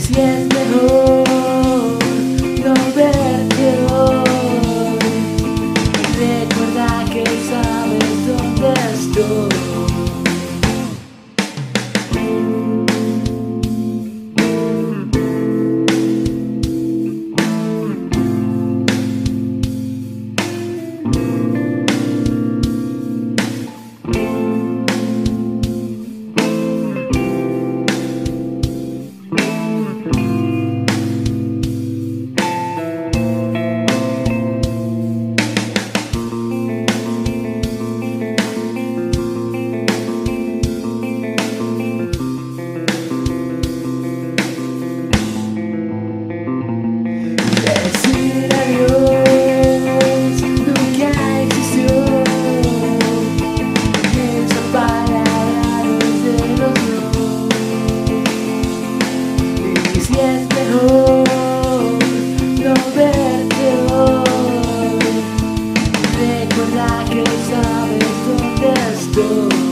si. que sabes dónde estoy.